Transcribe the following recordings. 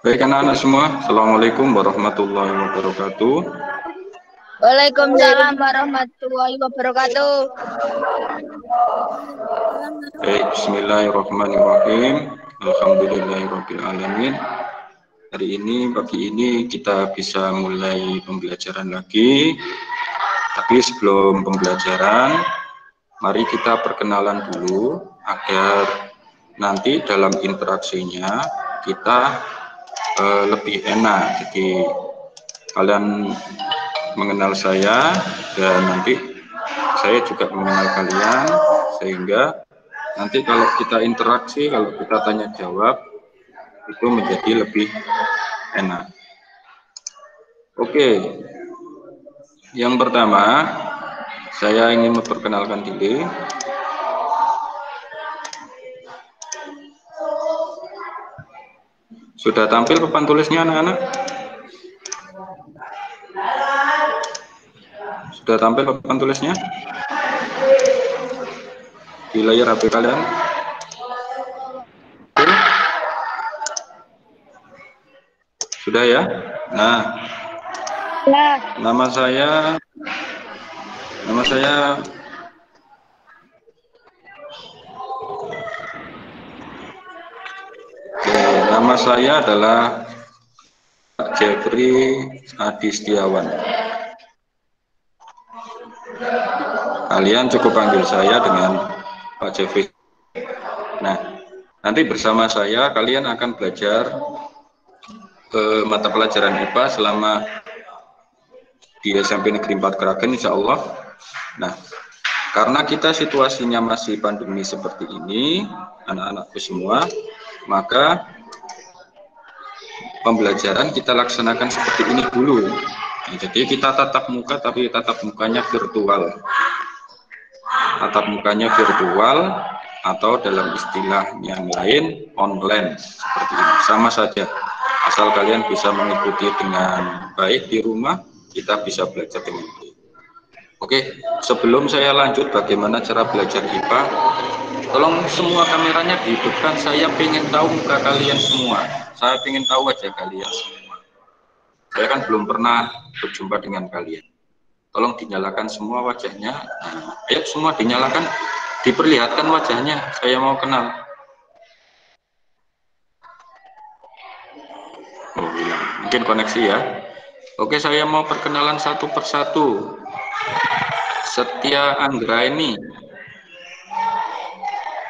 Baik anak-anak semua, Assalamualaikum warahmatullahi wabarakatuh. Waalaikumsalam warahmatullahi wabarakatuh. Baik, Bismillahirrahmanirrahim. Alhamdulillahirrahmanirrahim. Hari ini, pagi ini kita bisa mulai pembelajaran lagi. Tapi sebelum pembelajaran, mari kita perkenalan dulu agar nanti dalam interaksinya kita uh, lebih enak. Jadi kalian mengenal saya dan nanti saya juga mengenal kalian sehingga nanti kalau kita interaksi, kalau kita tanya jawab itu menjadi lebih enak. Oke, yang pertama saya ingin memperkenalkan diri. Sudah tampil papan tulisnya anak-anak? Sudah tampil papan tulisnya? Di layar HP kalian? Sudah ya? Nah, ya. nama saya, nama saya Nama saya adalah Pak Jeffrey Adi Setiawan. Kalian cukup panggil saya dengan Pak Jeffrey. Nah, nanti bersama saya kalian akan belajar eh, mata pelajaran IPA selama di SMP Negeri 4 Kragen insya Allah. Nah, karena kita situasinya masih pandemi seperti ini, anak-anakku semua, maka pembelajaran kita laksanakan seperti ini dulu. Jadi kita tatap muka tapi tatap mukanya virtual. Tatap mukanya virtual atau dalam istilah yang lain online seperti ini. Sama saja. Asal kalian bisa mengikuti dengan baik di rumah, kita bisa belajar dengan baik. Oke, sebelum saya lanjut bagaimana cara belajar IPA, tolong semua kameranya dihidupkan. Saya ingin tahu muka kalian semua saya ingin tahu aja kalian semua. Saya kan belum pernah berjumpa dengan kalian. Tolong dinyalakan semua wajahnya. Nah, ayo semua dinyalakan, diperlihatkan wajahnya. Saya mau kenal. Oh, bilang. Mungkin koneksi ya. Oke, saya mau perkenalan satu persatu. Setia Anggra ini.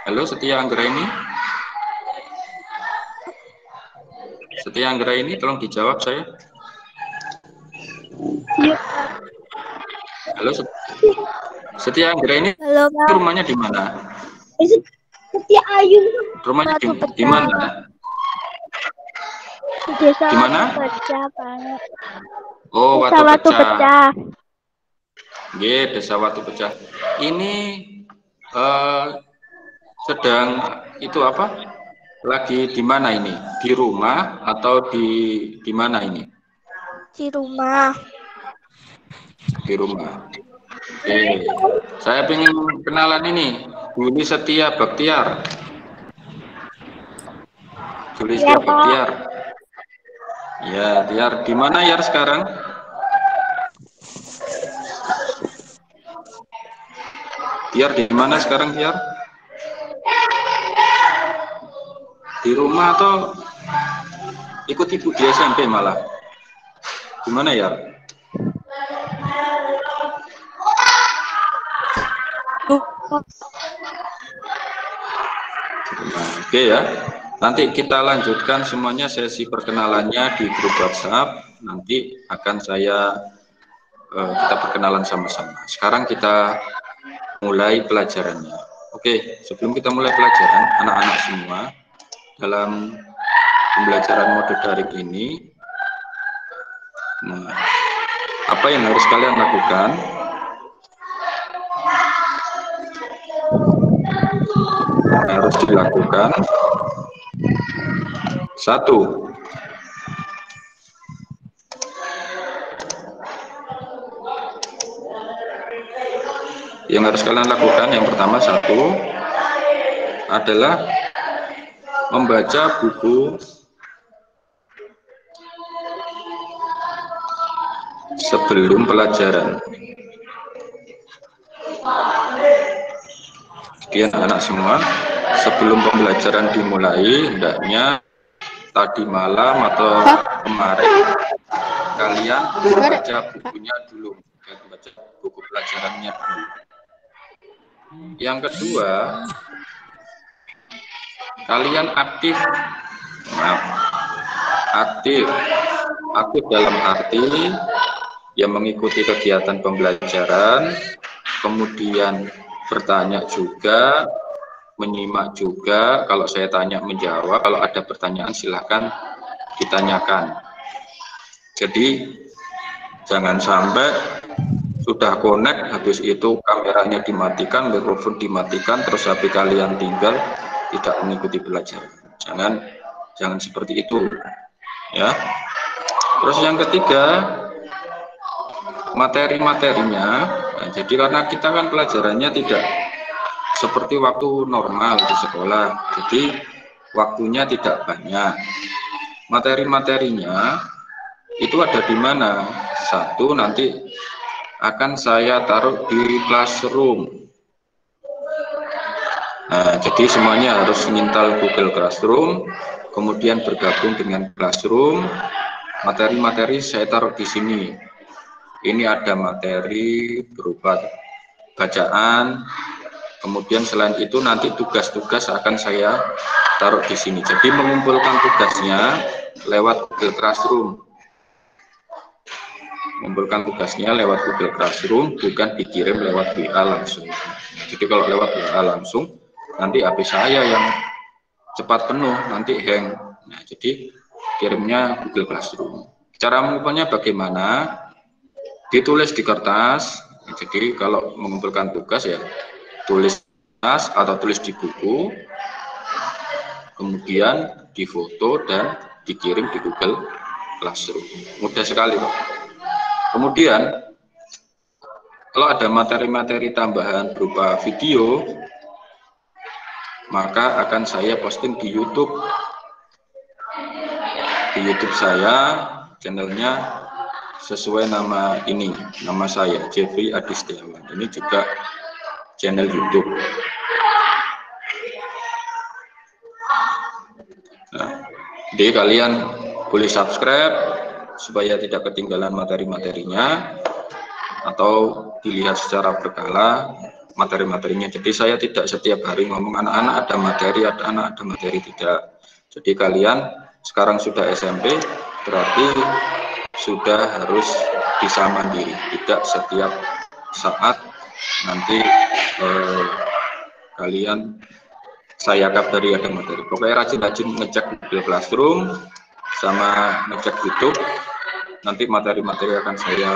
Halo, Setia Anggra ini. Setia Anggra ini tolong dijawab saya. Iya. Halo, Setia Anggra ini Halo, Pak. rumahnya di mana? Setia Ayu. Rumahnya di, di mana? Di desa Di mana? Pecah, Pak. Oh, Desa Watu Pecah. Nggih, Desa Watu Pecah. Ini eh, sedang itu apa? Lagi di mana ini? Di rumah atau di di mana ini? Di rumah. Di rumah. Oke. Saya ingin kenalan ini. Budi Setia Baktiar. Juli Iya, Setia Pak. Baktiar. Ya, Tiar. Di mana ya sekarang? Tiar di mana sekarang Tiar? Di rumah atau ikut ibu di SMP malah? Gimana ya? Oke ya. Nanti kita lanjutkan semuanya sesi perkenalannya di grup WhatsApp. Nanti akan saya eh, kita perkenalan sama-sama. Sekarang kita mulai pelajarannya. Oke, sebelum kita mulai pelajaran, anak-anak semua dalam pembelajaran mode daring ini, nah, apa yang harus kalian lakukan? harus dilakukan satu yang harus kalian lakukan yang pertama satu adalah membaca buku sebelum pelajaran. Sekian anak semua, sebelum pembelajaran dimulai, hendaknya tadi malam atau kemarin kalian membaca bukunya dulu, membaca buku pelajarannya dulu. Yang kedua, kalian aktif, maaf, aktif, aktif dalam arti yang mengikuti kegiatan pembelajaran, kemudian bertanya juga, menyimak juga. Kalau saya tanya menjawab, kalau ada pertanyaan silahkan ditanyakan. Jadi jangan sampai sudah connect, habis itu kameranya dimatikan, mikrofon dimatikan, terus HP kalian tinggal tidak mengikuti pelajaran. Jangan jangan seperti itu, ya. Terus yang ketiga materi-materinya Nah, jadi karena kita kan pelajarannya tidak seperti waktu normal di sekolah, jadi waktunya tidak banyak. Materi-materinya itu ada di mana? Satu nanti akan saya taruh di classroom. Nah, jadi semuanya harus mengintal Google Classroom, kemudian bergabung dengan Classroom. Materi-materi saya taruh di sini ini ada materi berupa bacaan, kemudian selain itu nanti tugas-tugas akan saya taruh di sini. Jadi mengumpulkan tugasnya lewat Google Classroom. Mengumpulkan tugasnya lewat Google Classroom, bukan dikirim lewat WA langsung. Jadi kalau lewat WA langsung, nanti HP saya yang cepat penuh, nanti hang. Nah, jadi kirimnya Google Classroom. Cara mengumpulnya bagaimana? ditulis di kertas jadi kalau mengumpulkan tugas ya tulis kertas atau tulis di buku kemudian difoto dan dikirim di Google Classroom mudah sekali Pak kemudian kalau ada materi-materi tambahan berupa video maka akan saya posting di YouTube di YouTube saya channelnya sesuai nama ini, nama saya Jeffrey Adistiawan. Ini juga channel YouTube. Nah, jadi kalian boleh subscribe supaya tidak ketinggalan materi-materinya atau dilihat secara berkala materi-materinya. Jadi saya tidak setiap hari ngomong anak-anak ada materi, ada anak ada materi tidak. Jadi kalian sekarang sudah SMP berarti sudah harus bisa mandiri, tidak setiap saat nanti eh, kalian saya kabari ada materi. Pokoknya rajin-rajin ngecek Google Classroom sama ngecek YouTube, nanti materi-materi akan saya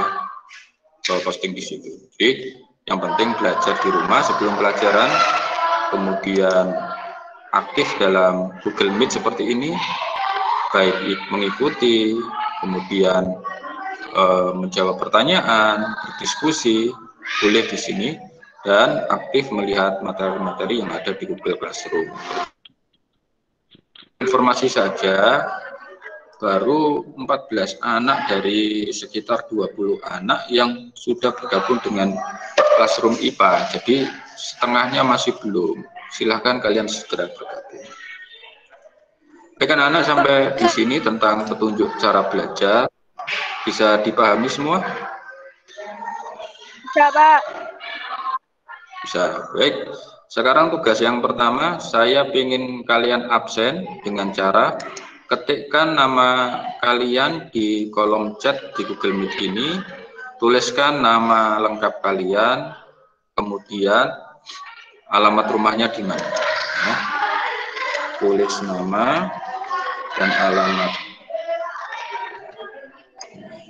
posting di situ. Jadi yang penting belajar di rumah sebelum pelajaran, kemudian aktif dalam Google Meet seperti ini, baik mengikuti kemudian e, menjawab pertanyaan, berdiskusi, boleh di sini, dan aktif melihat materi-materi yang ada di Google Classroom. Informasi saja, baru 14 anak dari sekitar 20 anak yang sudah bergabung dengan Classroom IPA. Jadi setengahnya masih belum. Silahkan kalian segera bergabung. Baik anak-anak sampai di sini tentang petunjuk cara belajar bisa dipahami semua? Bisa, Pak. Bisa. Baik. Sekarang tugas yang pertama, saya ingin kalian absen dengan cara ketikkan nama kalian di kolom chat di Google Meet ini, tuliskan nama lengkap kalian, kemudian alamat rumahnya di mana. Ya. Tulis nama, dan alamat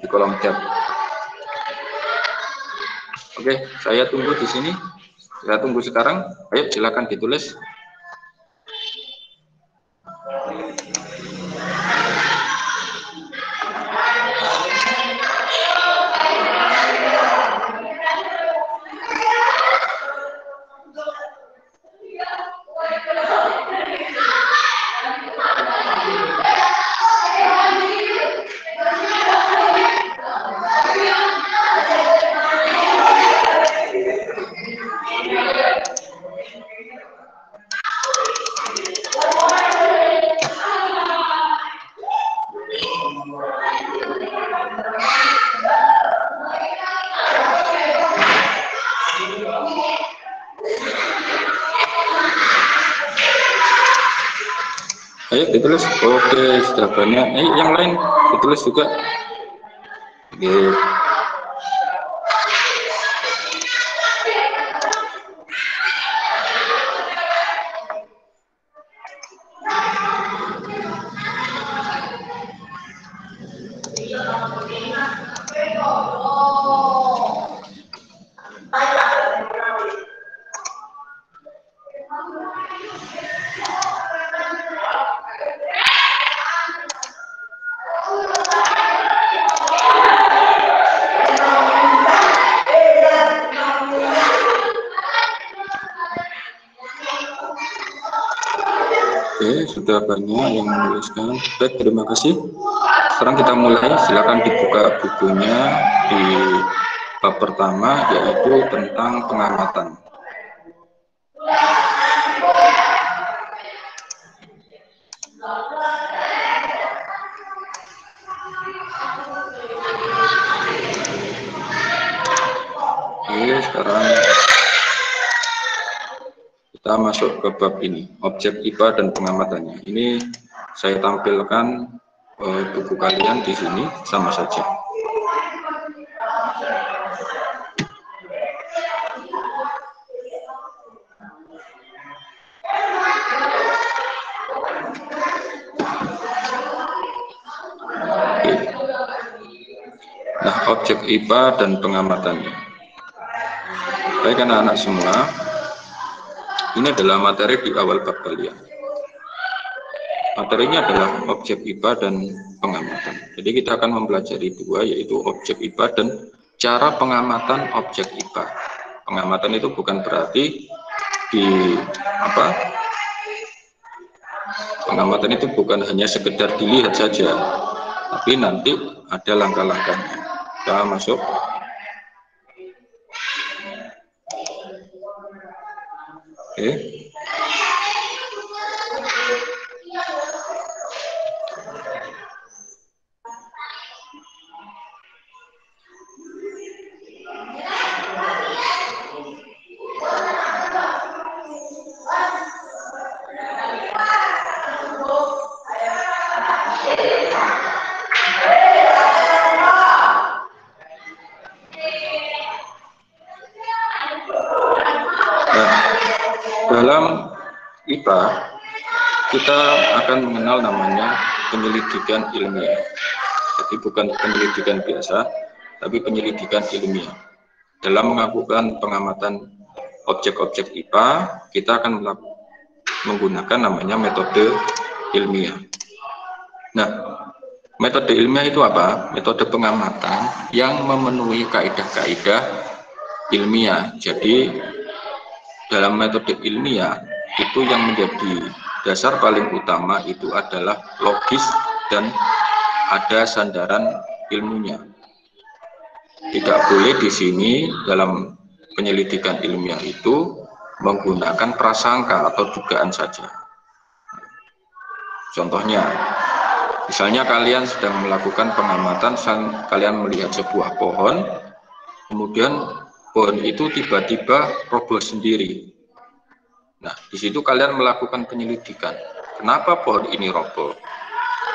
di kolom chat. Oke, saya tunggu di sini. Saya tunggu sekarang. Ayo silakan ditulis. Banyak. Eh, yang lain ditulis juga. Oke. Yang menuliskan. Baik, terima kasih. Sekarang kita mulai. Silakan dibuka bukunya di bab pertama, yaitu tentang pengamatan. Oke, sekarang kita masuk ke bab ini, objek IPA dan pengamatannya. Ini saya tampilkan uh, buku kalian di sini sama saja. Nah, objek IPA dan pengamatannya. Baik anak-anak semua, ini adalah materi di awal bab kalian. Materinya adalah objek IPA dan pengamatan. Jadi kita akan mempelajari dua, yaitu objek IPA dan cara pengamatan objek IPA. Pengamatan itu bukan berarti di apa? Pengamatan itu bukan hanya sekedar dilihat saja, tapi nanti ada langkah-langkahnya. Kita masuk Oke. Nah, IPA kita akan mengenal namanya penyelidikan ilmiah. Jadi bukan penyelidikan biasa, tapi penyelidikan ilmiah. Dalam melakukan pengamatan objek-objek IPA, kita akan menggunakan namanya metode ilmiah. Nah, metode ilmiah itu apa? Metode pengamatan yang memenuhi kaidah-kaidah ilmiah. Jadi dalam metode ilmiah itu yang menjadi dasar paling utama itu adalah logis dan ada sandaran ilmunya. Tidak boleh di sini dalam penyelidikan ilmiah itu menggunakan prasangka atau dugaan saja. Contohnya, misalnya kalian sedang melakukan pengamatan, kalian melihat sebuah pohon, kemudian pohon itu tiba-tiba roboh sendiri. Nah, di situ kalian melakukan penyelidikan. Kenapa pohon ini roboh?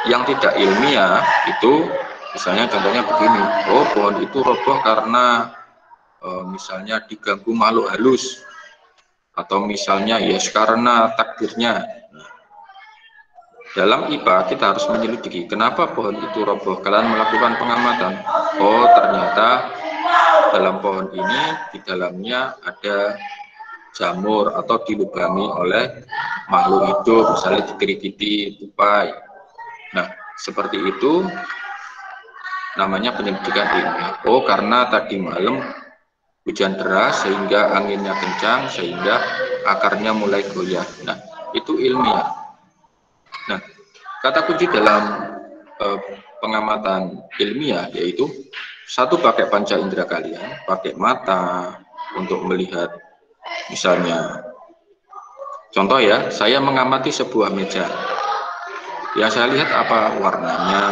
Yang tidak ilmiah itu, misalnya contohnya begini, oh pohon itu roboh karena e, misalnya diganggu makhluk halus, atau misalnya ya yes, karena takdirnya. Nah, dalam IPA kita harus menyelidiki kenapa pohon itu roboh. Kalian melakukan pengamatan. Oh ternyata dalam pohon ini di dalamnya ada jamur atau dilubangi oleh makhluk hidup misalnya dikerikiti tupai. Nah seperti itu namanya penyelidikan ilmiah. Oh karena tadi malam hujan deras sehingga anginnya kencang sehingga akarnya mulai goyah. Nah itu ilmiah. Nah kata kunci dalam eh, pengamatan ilmiah yaitu satu pakai panca indera kalian, pakai mata untuk melihat misalnya contoh ya, saya mengamati sebuah meja. Yang saya lihat apa warnanya,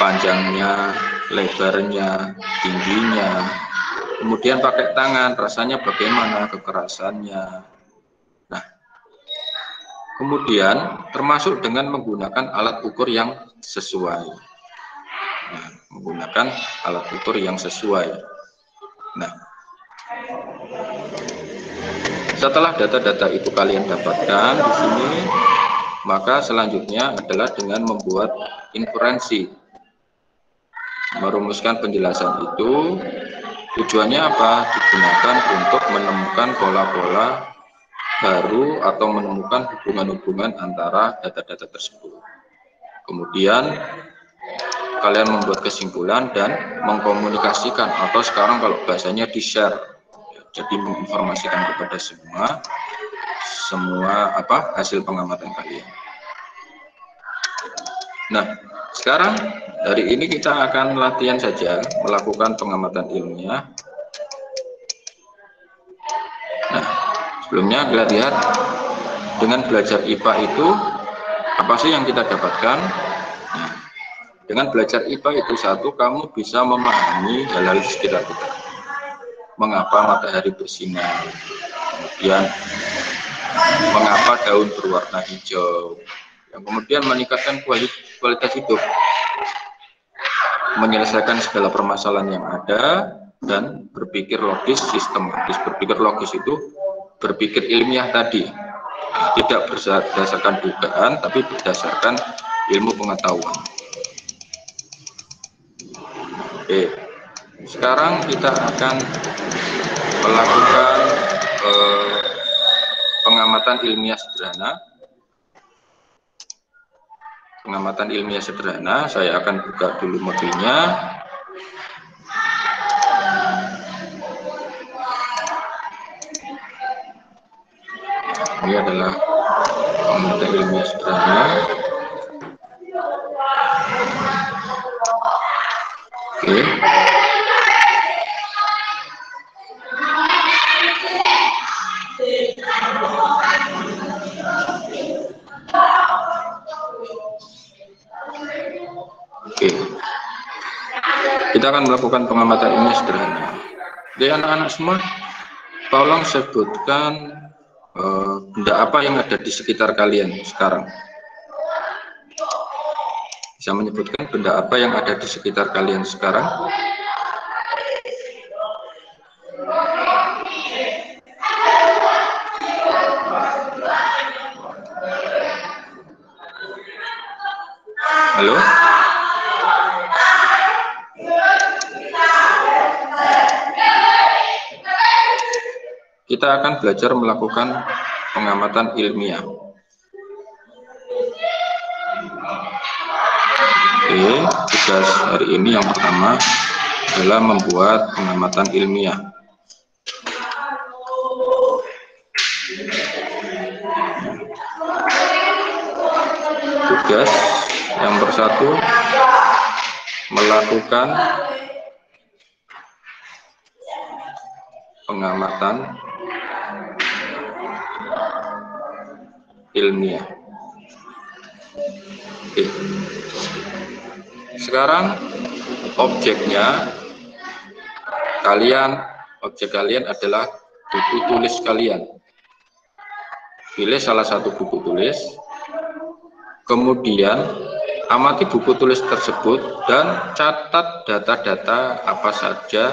panjangnya, lebarnya, tingginya. Kemudian pakai tangan, rasanya bagaimana, kekerasannya. Nah, Kemudian termasuk dengan menggunakan alat ukur yang sesuai. Nah, menggunakan alat ukur yang sesuai. Nah, setelah data-data itu kalian dapatkan di sini, maka selanjutnya adalah dengan membuat inferensi. Merumuskan penjelasan itu tujuannya apa? Digunakan untuk menemukan pola-pola baru atau menemukan hubungan-hubungan antara data-data tersebut. Kemudian kalian membuat kesimpulan dan mengkomunikasikan atau sekarang kalau bahasanya di-share. Jadi menginformasikan kepada semua semua apa hasil pengamatan kalian. Nah, sekarang dari ini kita akan latihan saja melakukan pengamatan ilmiah. Nah, Sebelumnya kita lihat dengan belajar IPA itu apa sih yang kita dapatkan? Nah, dengan belajar IPA itu satu kamu bisa memahami hal-hal sekitar kita. Mengapa matahari bersinar? Kemudian mengapa daun berwarna hijau? Yang kemudian meningkatkan kualitas hidup, menyelesaikan segala permasalahan yang ada dan berpikir logis sistematis. Berpikir logis itu berpikir ilmiah tadi tidak berdasarkan dugaan tapi berdasarkan ilmu pengetahuan oke sekarang kita akan melakukan eh, pengamatan ilmiah sederhana. Pengamatan ilmiah sederhana saya akan buka dulu modulnya ini adalah pengamatan ilmiah sederhana. Oke Oke. Kita akan melakukan pengamatan ilmiah sederhana. Jadi anak-anak semua, tolong sebutkan uh, benda apa yang ada di sekitar kalian sekarang? Bisa menyebutkan benda apa yang ada di sekitar kalian sekarang? Kita akan belajar melakukan pengamatan ilmiah. Oke, tugas hari ini yang pertama adalah membuat pengamatan ilmiah. Tugas yang bersatu melakukan pengamatan ilmiah. Oke. Sekarang objeknya kalian objek kalian adalah buku tulis kalian. Pilih salah satu buku tulis. Kemudian amati buku tulis tersebut dan catat data-data apa saja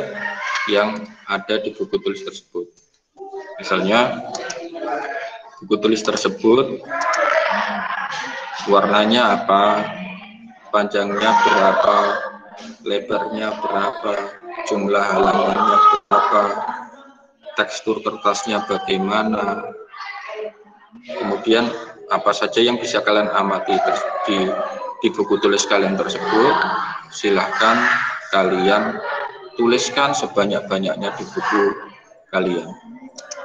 yang ada di buku tulis tersebut. Misalnya buku tulis tersebut. Warnanya apa, panjangnya berapa, lebarnya berapa, jumlah halamannya berapa, tekstur kertasnya bagaimana, kemudian apa saja yang bisa kalian amati di, di buku tulis kalian tersebut, silahkan kalian tuliskan sebanyak-banyaknya di buku kalian.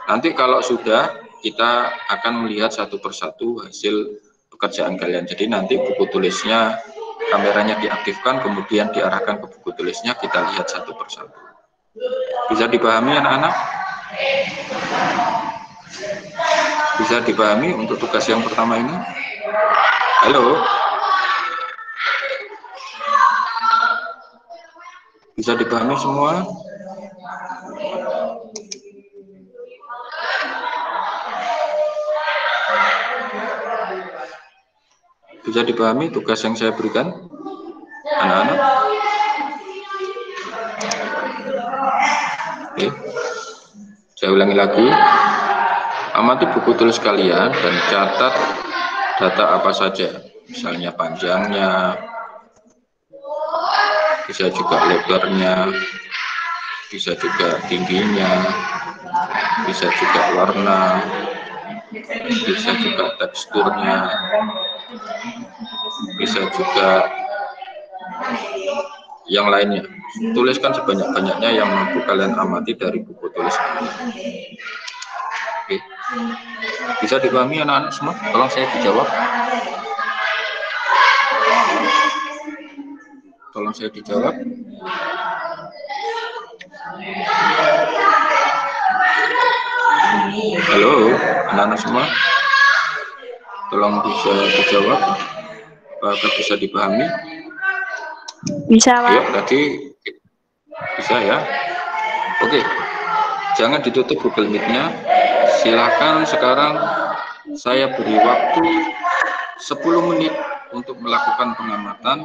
Nanti kalau sudah kita akan melihat satu persatu hasil pekerjaan kalian. Jadi nanti buku tulisnya kameranya diaktifkan, kemudian diarahkan ke buku tulisnya, kita lihat satu persatu. Bisa dipahami anak-anak? Bisa dipahami untuk tugas yang pertama ini? Halo? Bisa dipahami semua? Bisa dipahami tugas yang saya berikan? Anak-anak? Oke. Saya ulangi lagi. Amati buku tulis kalian dan catat data apa saja. Misalnya panjangnya, bisa juga lebarnya, bisa juga tingginya, bisa juga warna, bisa juga teksturnya, bisa juga yang lainnya. Tuliskan sebanyak-banyaknya yang mampu kalian amati dari buku tulis. Oke. Bisa dipahami anak-anak semua? Tolong saya dijawab. Tolong saya dijawab. Halo, anak-anak semua. Tolong bisa dijawab. Apakah bisa dipahami? Bisa, Ya, Pak. tadi bisa ya. Oke. Jangan ditutup Google Meet-nya. Silakan sekarang saya beri waktu 10 menit untuk melakukan pengamatan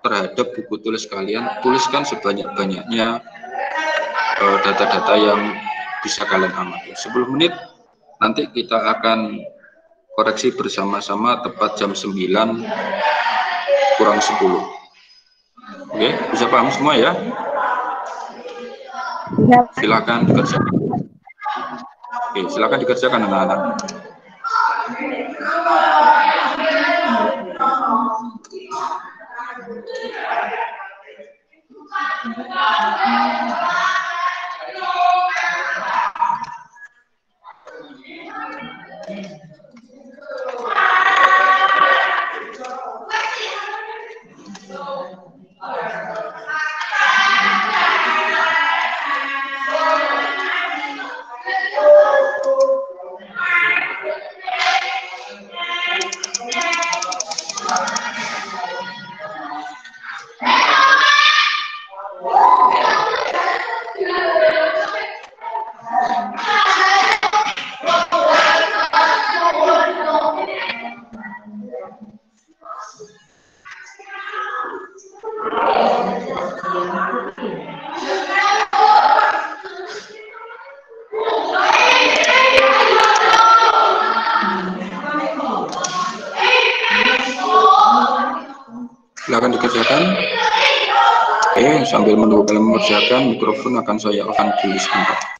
terhadap buku tulis kalian. Tuliskan sebanyak-banyaknya eh, data-data yang bisa kalian amati. 10 menit nanti kita akan koreksi bersama-sama tepat jam 9 kurang 10. Oke, bisa paham semua ya? Pak. Silakan dikerjakan. Oke, silakan dikerjakan anak-anak. Silakan sambil menunggu kalian mengerjakan, mikrofon akan saya akan dulu sebentar.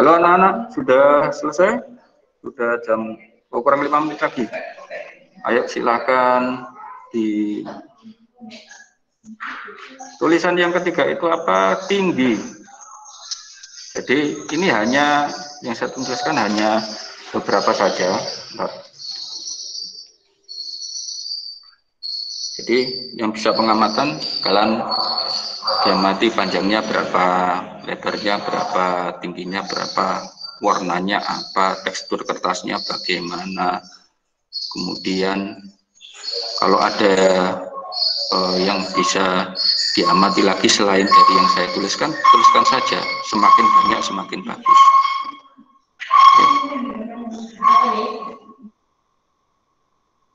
Halo anak-anak, sudah selesai? Sudah jam oh, kurang lima menit lagi. Ayo silakan di tulisan yang ketiga itu apa? Tinggi. Jadi ini hanya yang saya tuliskan hanya beberapa saja. Jadi yang bisa pengamatan kalian diamati panjangnya berapa, lebarnya berapa, tingginya berapa, warnanya apa, tekstur kertasnya bagaimana. Kemudian kalau ada uh, yang bisa diamati lagi selain dari yang saya tuliskan, tuliskan saja. Semakin banyak semakin bagus.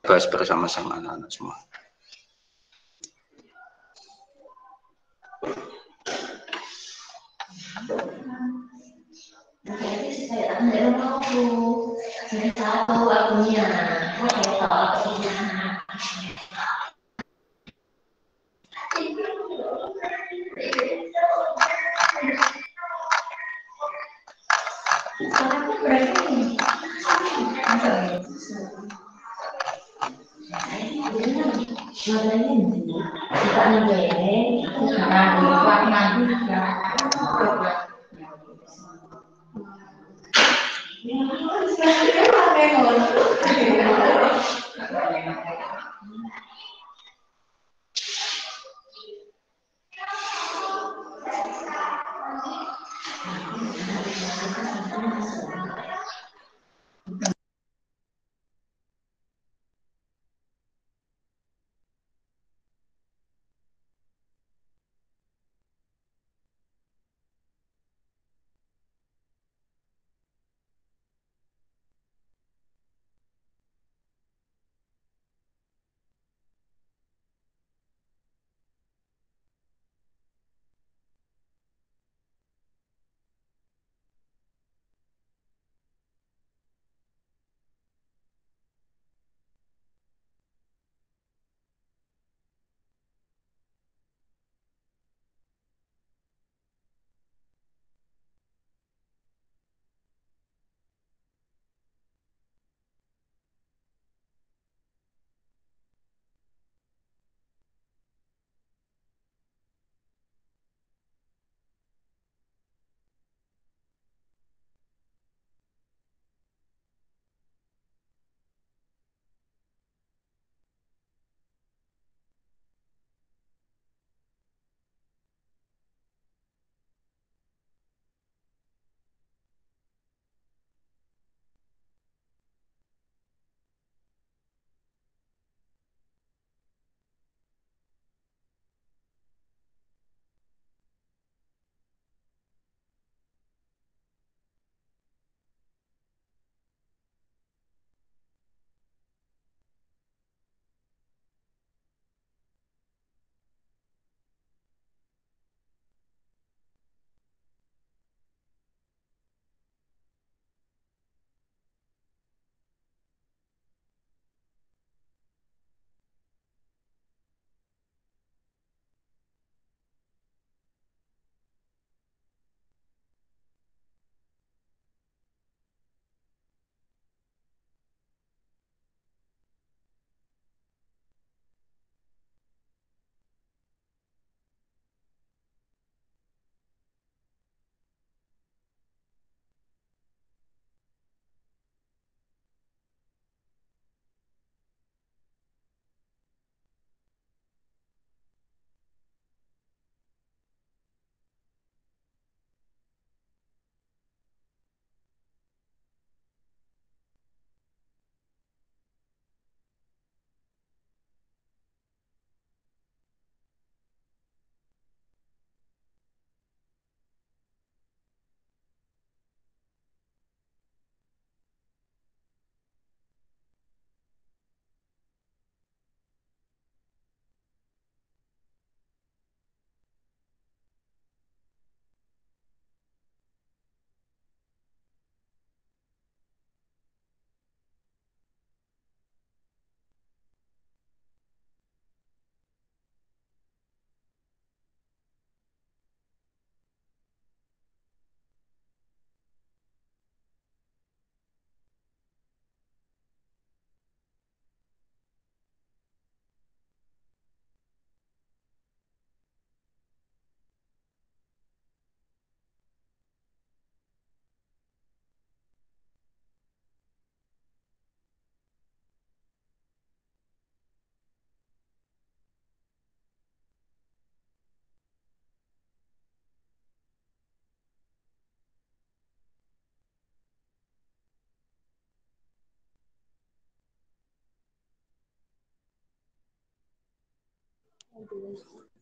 Bahas bersama-sama anak-anak semua. Saya tahu akunya, saya tahu akunya.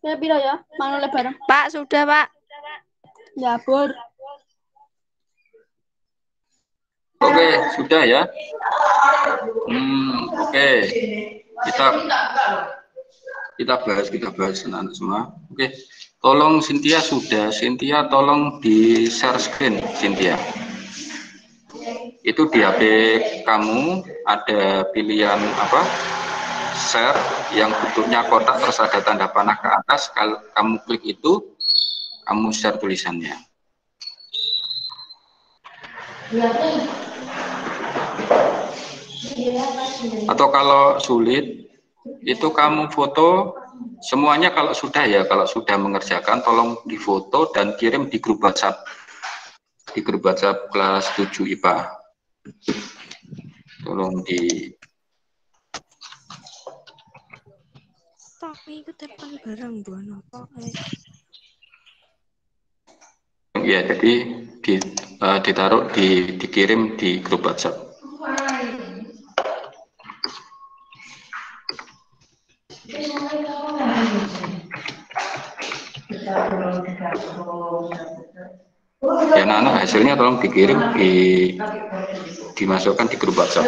Ya piro ya? Mangan lebaran. Pak, sudah, Pak. Ya, Bur. Oke, sudah ya. Hmm, oke. Kita kita bahas, kita bahas anak semua. Oke. Tolong Cynthia sudah. Cynthia tolong di share screen Cynthia. Itu di HP kamu ada pilihan apa? Share yang bentuknya kotak terus ada tanda panah ke atas. Kalau kamu klik itu, kamu share tulisannya. Atau kalau sulit, itu kamu foto semuanya kalau sudah ya, kalau sudah mengerjakan tolong difoto dan kirim di grup WhatsApp. Di grup WhatsApp kelas 7 IPA. Tolong di Tapi ke depan barang buan apa? ya jadi di, uh, ditaruh di dikirim di grup WhatsApp. Ya nah, hasilnya tolong dikirim di dimasukkan di grup WhatsApp.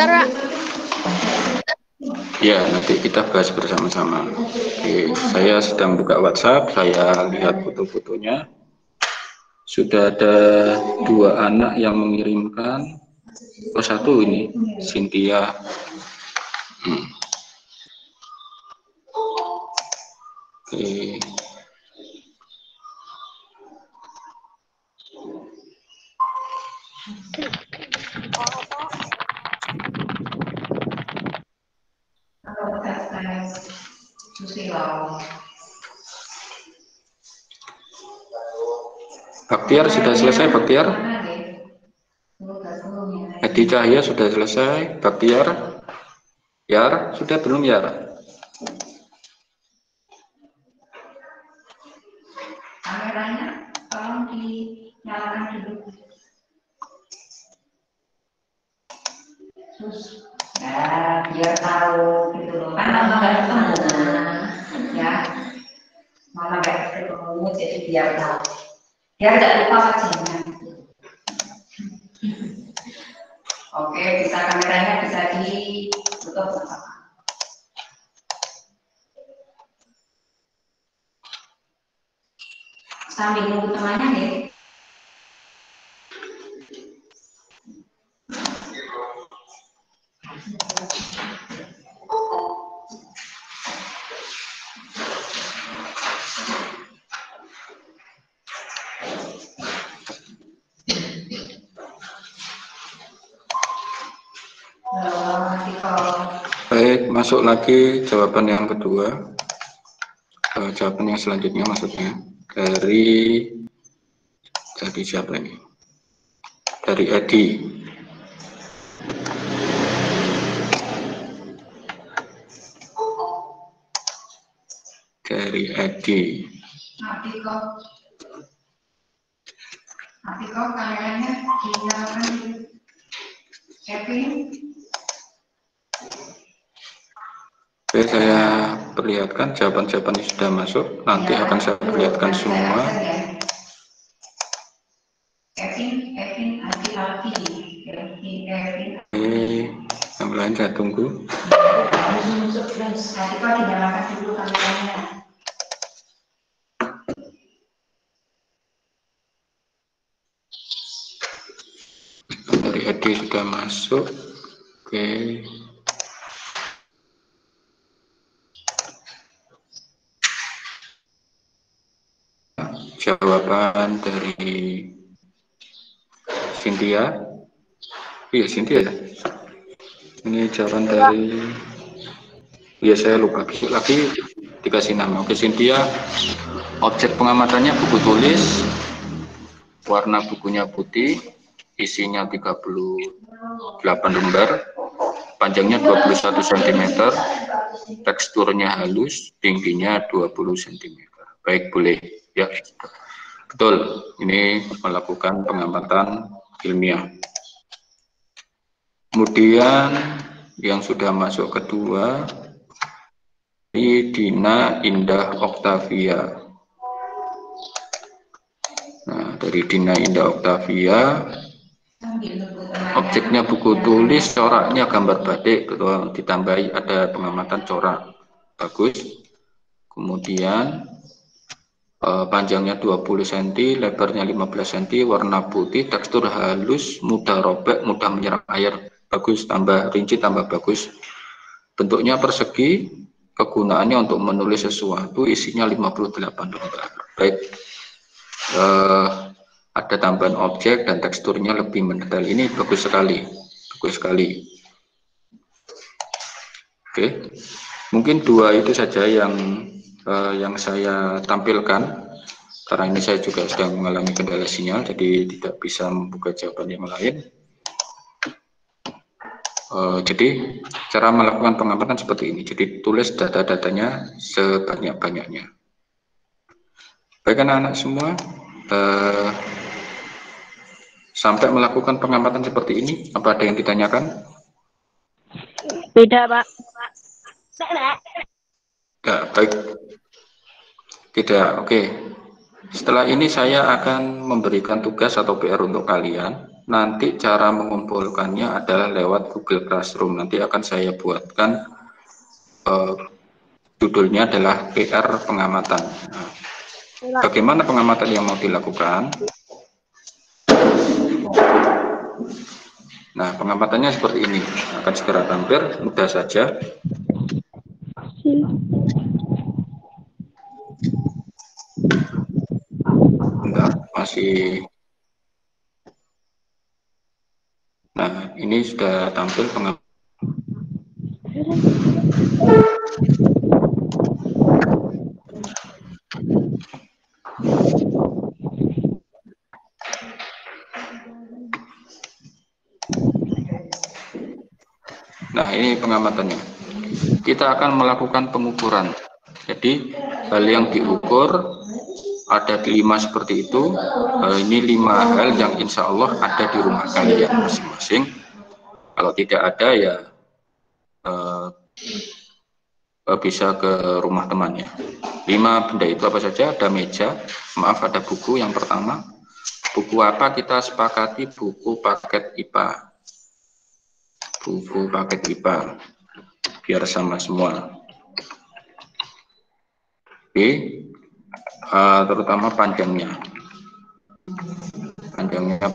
Pak. Ya, nanti kita bahas bersama-sama. Oke, saya sedang buka WhatsApp, saya lihat foto-fotonya. Sudah ada dua anak yang mengirimkan. Oh, satu ini, Cynthia. Hmm. Oke. Baktiar sudah selesai, Baktiar. Edi Cahya sudah selesai, Baktiar. Yar, sudah belum Yar? Kameranya tolong dinyalakan dulu. Terus ya biar tahu gitu loh. Kan lama ketemu. Ya, Mama nggak ketemu jadi biar tahu biar nggak lupa wajahnya oke bisa kameranya bisa ditutup sama sambil nunggu temannya deh Baik, masuk lagi jawaban yang kedua. Uh, jawaban yang selanjutnya maksudnya dari dari siapa ini? Dari Edi. Dari Edi. Nanti kok, nanti kok. Oke, saya perlihatkan jawaban-jawaban yang sudah masuk. Nanti akan saya perlihatkan semua. Kevin. Oke, yang lain saya tunggu. Dari Edi sudah masuk. Oke. Jawaban dari Cynthia. Iya, Cynthia ya. Ini jawaban dari Iya, saya lupa lagi, lagi dikasih nama. Oke, Cynthia. Objek pengamatannya buku tulis. Warna bukunya putih, isinya 38 lembar, panjangnya 21 cm, teksturnya halus, tingginya 20 cm. Baik, boleh. Ya, betul. Ini melakukan pengamatan ilmiah. Kemudian yang sudah masuk kedua, ini Dina Indah Oktavia. Nah, dari Dina Indah Oktavia, objeknya buku tulis, coraknya gambar batik, ditambahi ada pengamatan corak. Bagus. Kemudian panjangnya 20 cm, lebarnya 15 cm, warna putih, tekstur halus, mudah robek, mudah menyerap air. Bagus, tambah rinci, tambah bagus. Bentuknya persegi, kegunaannya untuk menulis sesuatu, isinya 58 lembar. Baik, eh, ada tambahan objek dan teksturnya lebih mendetail. Ini bagus sekali, bagus sekali. Oke, mungkin dua itu saja yang eh, yang saya tampilkan. Karena ini saya juga sedang mengalami kendala sinyal, jadi tidak bisa membuka jawaban yang lain. Uh, jadi cara melakukan pengamatan seperti ini. Jadi tulis data-datanya sebanyak-banyaknya. Baik anak-anak semua, uh, sampai melakukan pengamatan seperti ini, apa ada yang ditanyakan? Beda, Pak. Tidak, baik. Tidak, oke. Setelah ini saya akan memberikan tugas atau PR untuk kalian nanti cara mengumpulkannya adalah lewat Google Classroom. Nanti akan saya buatkan uh, judulnya adalah PR pengamatan. Nah, bagaimana pengamatan yang mau dilakukan? Nah, pengamatannya seperti ini. Akan segera tampil, mudah saja. Bentar, masih Nah, ini sudah tampil pengamatan. Nah, ini pengamatannya. Kita akan melakukan pengukuran. Jadi, hal yang diukur ada lima seperti itu. Uh, ini lima hal yang insya Allah ada di rumah kalian masing-masing. Kalau tidak ada ya uh, bisa ke rumah temannya. Lima benda itu apa saja? Ada meja, maaf ada buku yang pertama. Buku apa kita sepakati? Buku paket IPA. Buku paket IPA. Biar sama semua. B, uh, terutama panjangnya. Panjangnya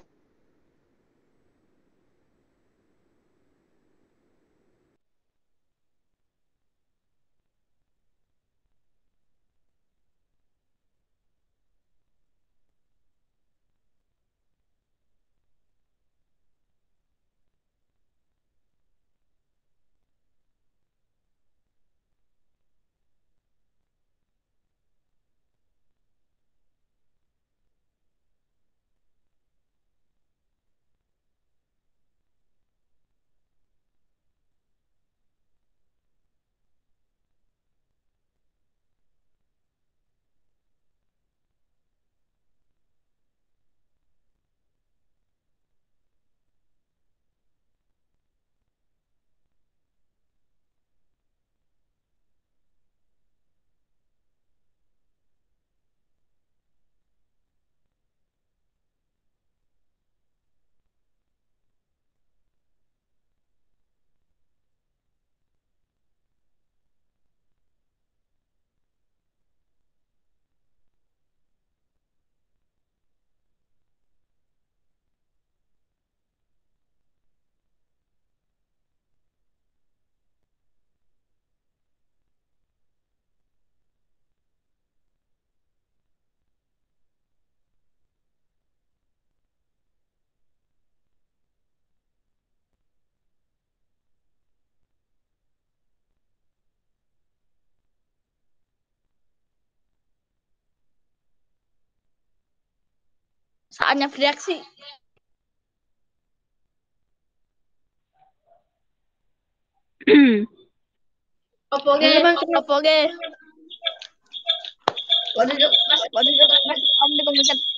Saatnya bereaksi. Apa ge? Apa ge? Waduh, Mas. Waduh, Mas, Om di.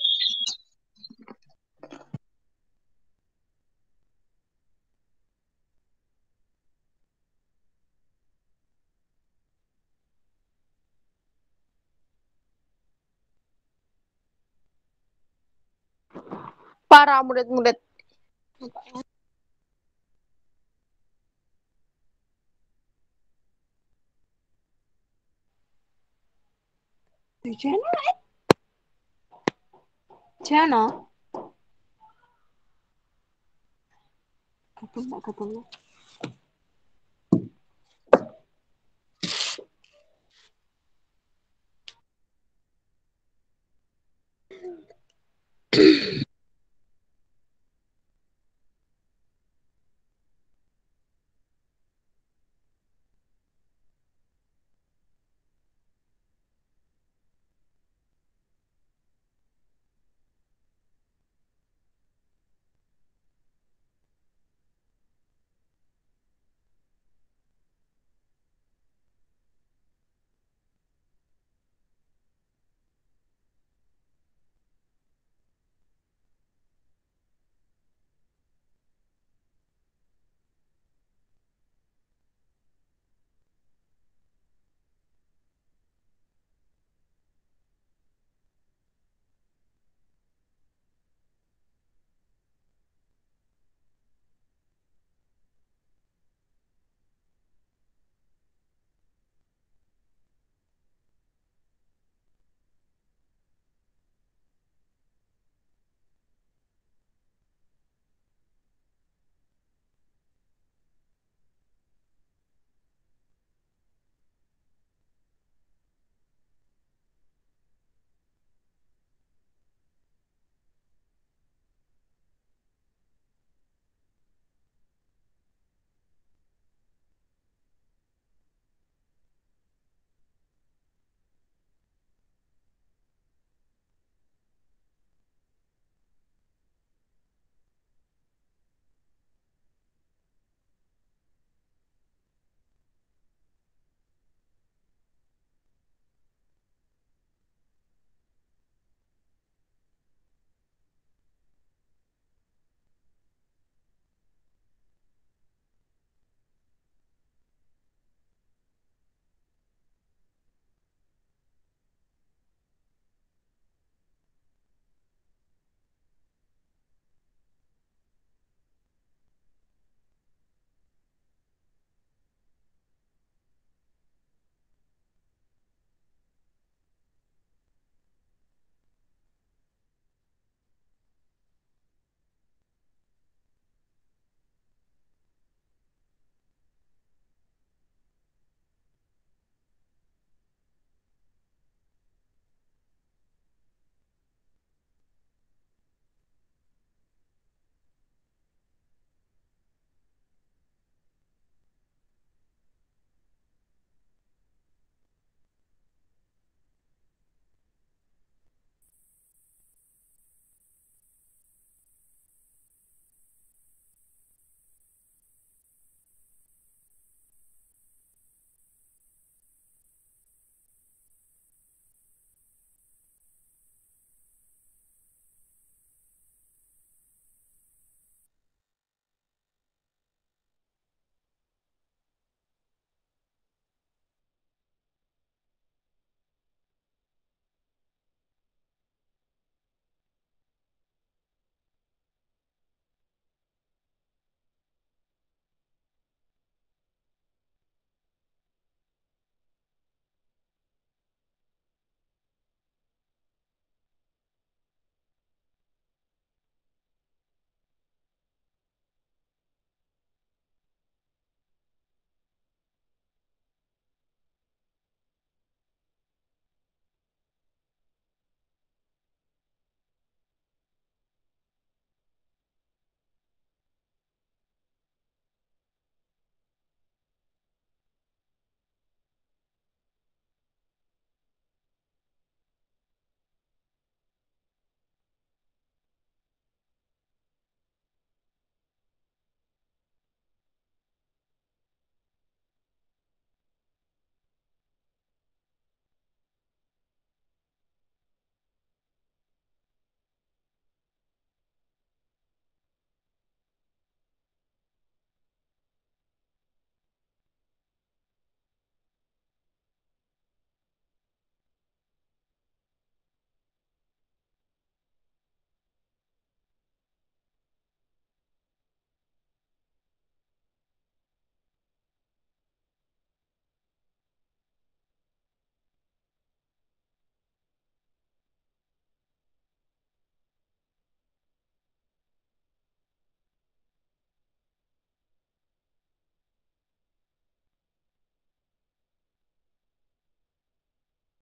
Para murid-murid. Jana? Jana? Ketemu, ketemu.